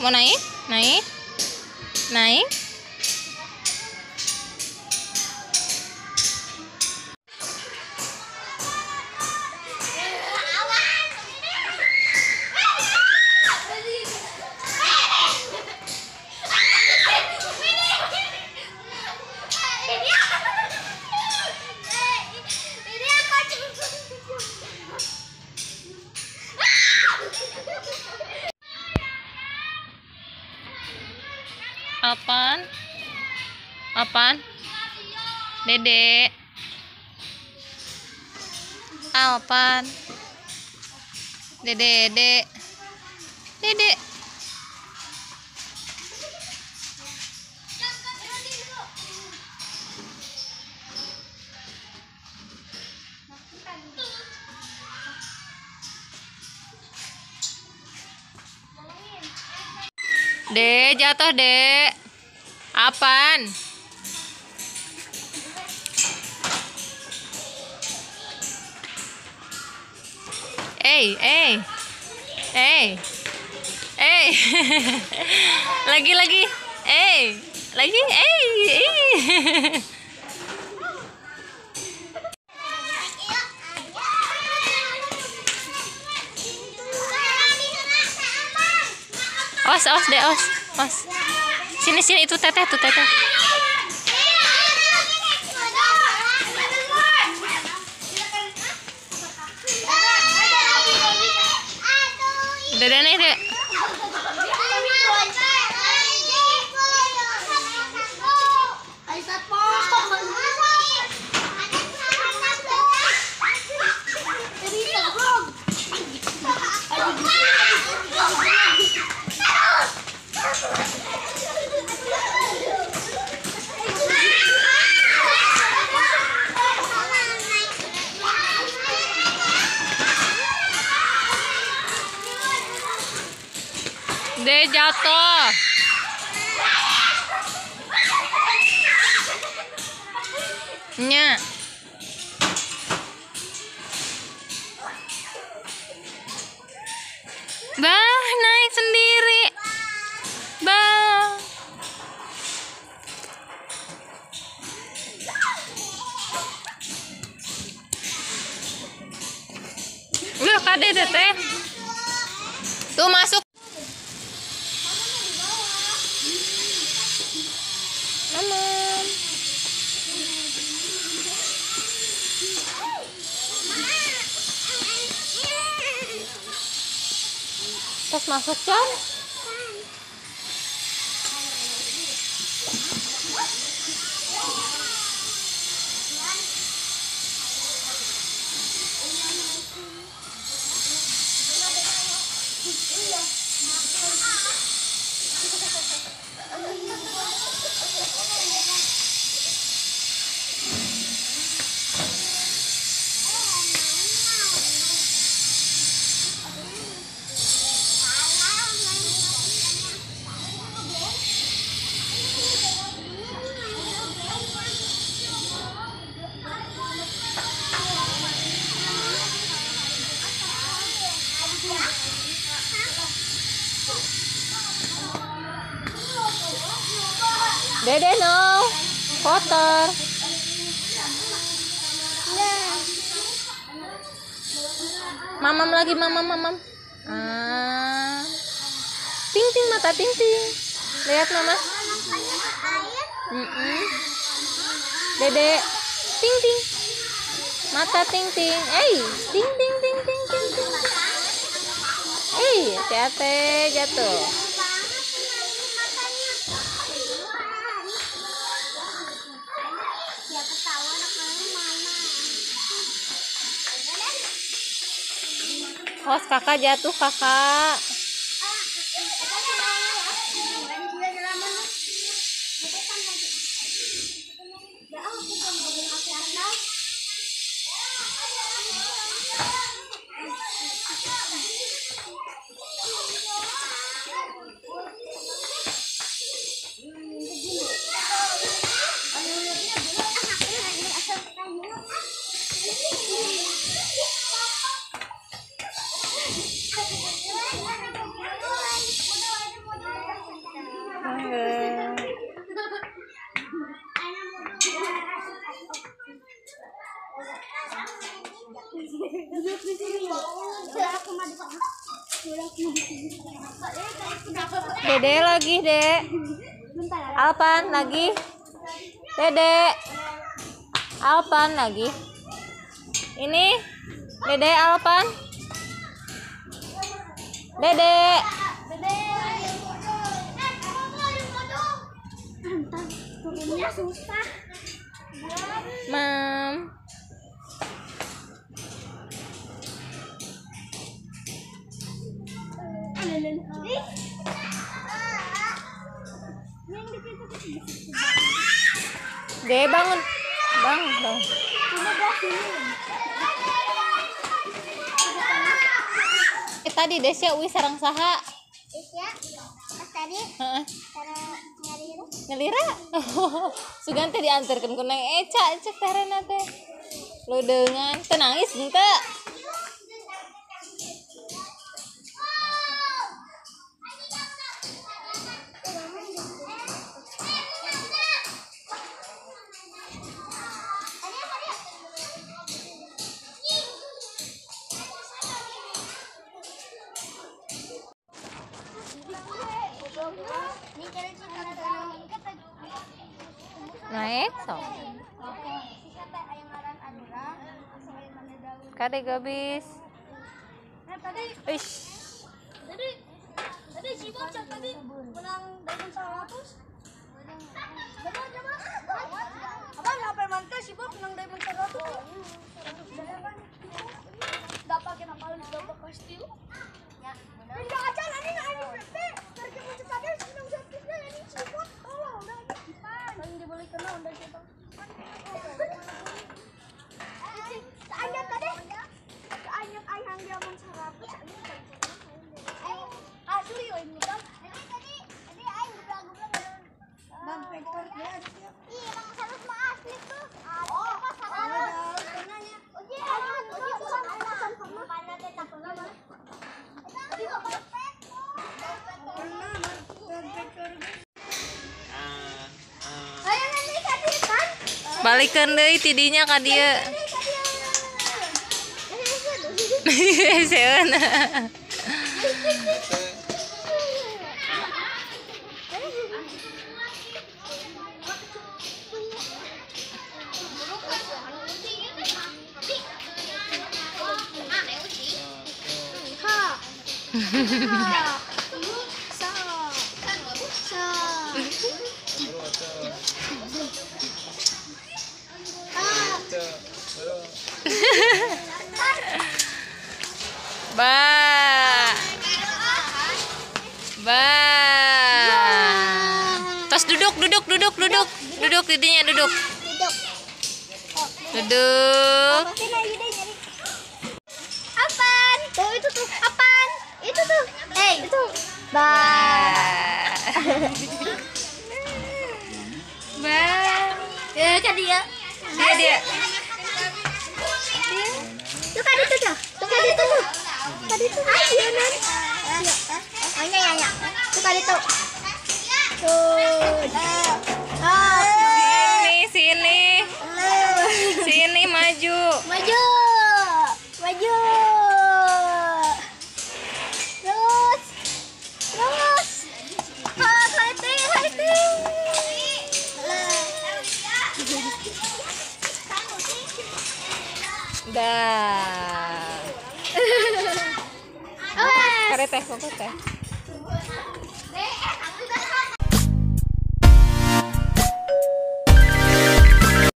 Mau naik? Naik? Naik? Apaan? Apaan? Dede. Apaan? Dede, dede. Dede. Dek, jatuh, Dek. Apaan? Eh, eh. Eh. Eh. lagi lagi. Eh. Lagi. Eh. eh. Os, os, deh, os. Os. Sini, sini itu teteh, tuh teteh. Dek jatuh. Nya. Bah, naik sendiri. Bah. Udah kade deh. Tuh masuk. Terus masuk John. Dede no. Kotor. Mamam lagi mamam mamam. Ah. Ting ting mata ting ting. Lihat mama. Mm -mm. Dede. Ting ting. Mata ting ting. Eh, ting ting ting ting. Hati-hati jatuh. Os kakak jatuh kakak. Dede lagi, Dek. Alpan lagi. Dede. Alpan lagi. Ini Dede Alpan. Dede. Turunnya. Mam. Dede bangun. Bangun, bangun. Eh, tadi Desya Wi sarang saha. Ya, pas tadi nyari itu Ngelira. Sugan teh diantarkeun ku Neng Eca cek tarena teh. Lu dengan tenangis henteu. Naik sok. Kade gabis. tadi Ish. tadi tadi si bocah tadi menang dengan seratus coba coba. Apa ngapain mantas si bocah menang dapat dapat pasti Balikeun deui tidinya ka dieu. Seueun. Ba. Ba. Tos duduk, duduk, duduk, duduk. Duduk tidinya duduk. Duduk. Apaan? Tuh itu tuh. Apaan? Itu tuh. Hey, itu. Ba. Ba. Ya kan dia. Dia dia. Tuh kan itu tuh. Tuh kan itu tuh. Tadi itu. Ayo nan. Oh ya ya ya. Tuh kan itu. Tuh. Ah. Sini, sini. Sini maju. Maju. Maju. Terus. Terus. Ah, fighting, fighting. Dah. Awas. Kare teh, teh.